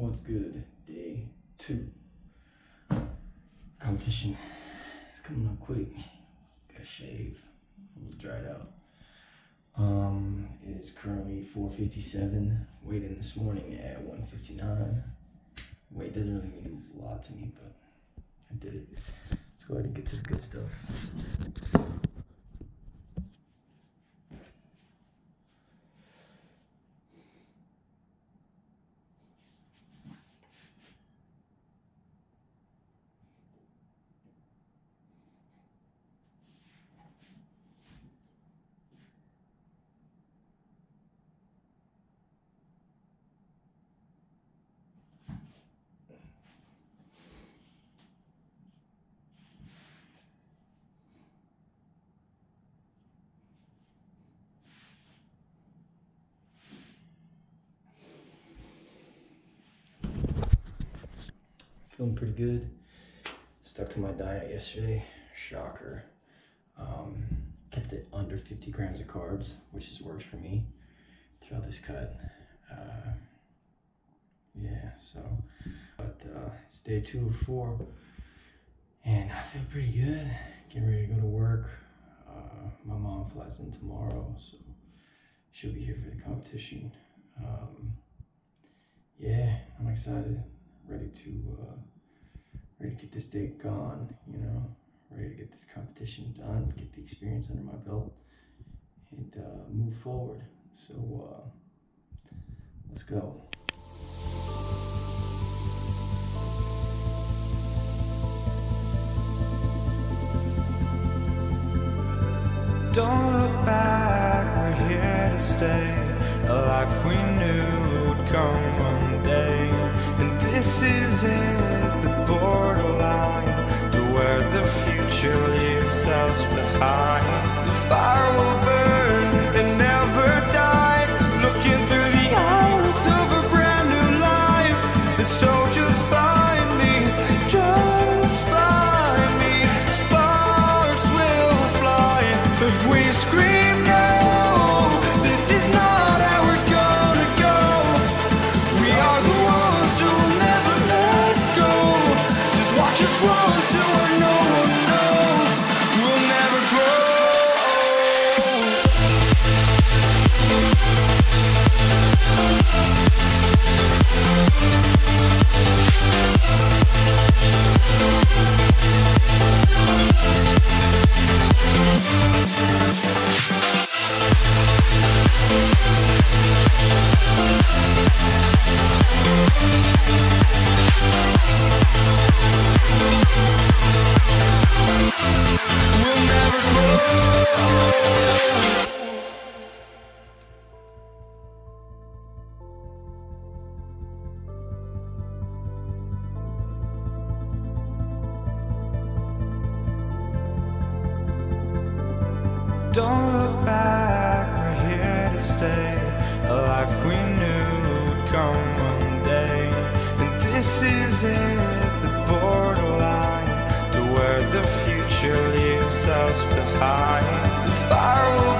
What's good? Day two. Competition. It's coming up quick. Gotta shave. A little dried out. Um, it is currently 4:57. Weighed in this morning at 159. Weight doesn't really mean a lot to me, but I did it. Let's go ahead and get to the good stuff. Feeling pretty good. Stuck to my diet yesterday. Shocker. Um, kept it under 50 grams of carbs, which has worked for me throughout this cut. Uh, yeah, so, but uh, it's day two of four, and I feel pretty good. Getting ready to go to work. Uh, my mom flies in tomorrow, so she'll be here for the competition. Um, yeah, I'm excited, ready to uh, ready to get this day gone. You know, ready to get this competition done, get the experience under my belt, and uh, move forward. So uh, let's go. Don't look back, we're here to stay. A life we knew would come one day. And this is it, the borderline to where the future leaves us behind. The fire will burn and never die. Looking through the eyes of a brand new life. And so Don't look back, we're here to stay. A life we knew would come one day. And this is it, the borderline to where the future leaves us behind. The fire will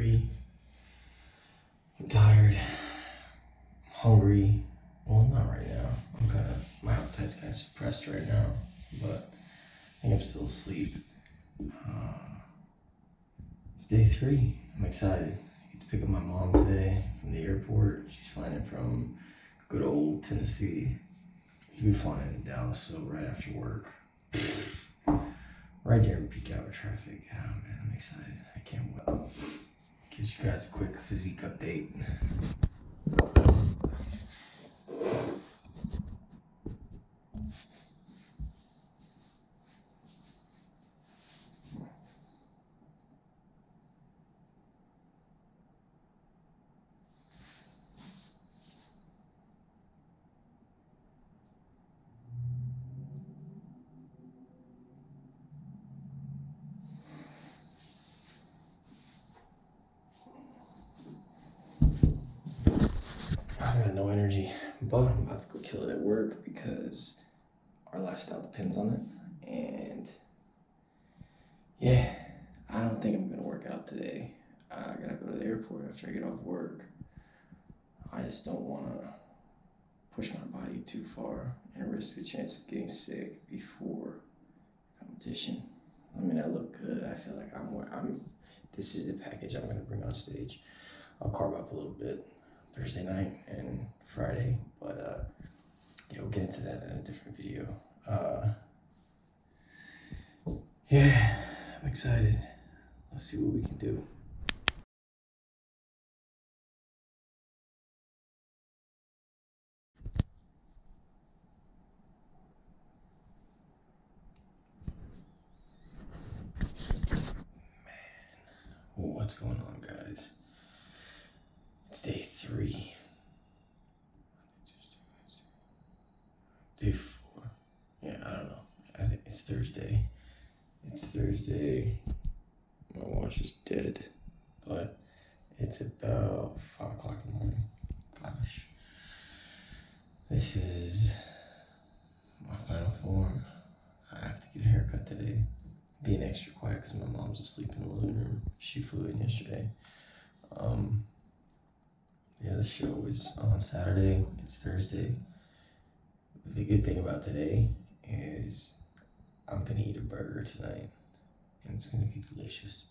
I'm tired. Hungry. Well, not right now. I'm kind of my appetite's kind of suppressed right now, but I think I'm still asleep. Uh, it's day three. I'm excited. I get to pick up my mom today from the airport. She's flying in from good old Tennessee. She'll be flying in Dallas, so right after work. Right during peak hour traffic. Oh man, I'm excited. I can't wait. Give you guys a quick physique update. I got no energy, but I'm about to go kill it at work because our lifestyle depends on it. And yeah, I don't think I'm gonna work out today. I gotta go to the airport after I get off work. I just don't wanna push my body too far and risk the chance of getting sick before competition. I mean, I look good. I feel like I'm. I'm. This is the package I'm gonna bring on stage. I'll carve up a little bit Thursday night and Friday, but uh, yeah, we'll get into that in a different video. Uh, yeah, I'm excited. Let's see what we can do. Man, what's going on, guys? It's day three. Day four. Yeah, I don't know. I think it's Thursday. It's Thursday. My watch is dead, but it's about five o'clock in the morning. Gosh. This is my final form. I have to get a haircut today. Being extra quiet because my mom's asleep in the living room. She flew in yesterday. Um, yeah, the show is on Saturday. It's Thursday. The good thing about today is I'm gonna eat a burger tonight, and it's gonna be delicious.